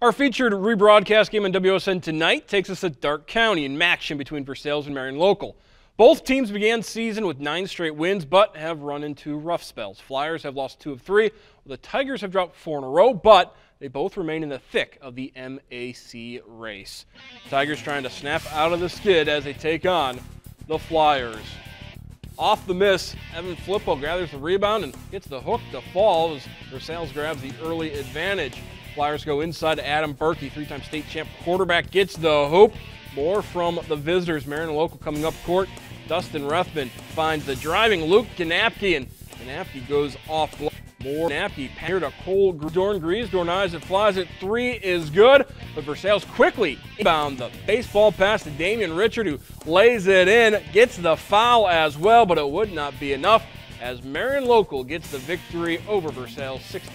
Our featured rebroadcast game on WSN tonight takes us to Darke County in action between Versailles and Marion Local. Both teams began season with nine straight wins, but have run into rough spells. Flyers have lost two of three. The Tigers have dropped four in a row, but they both remain in the thick of the MAC race. Tigers trying to snap out of the skid as they take on the Flyers. Off the miss, Evan Flippo gathers the rebound and gets the hook to fall as Versailles grabs the early advantage. Flyers go inside to Adam Bertke, three-time state champ quarterback, gets the hoop. More from the visitors. Marion Local coming up court. Dustin Rethman finds the driving Luke Knapke, and Knapke goes off. More. Knapke here to Cole Dorn Griesdorn eyes it flies it. Three is good, but Versailles quickly bound the baseball pass to Damian Richard, who lays it in, gets the foul as well, but it would not be enough as Marion Local gets the victory over Versailles 62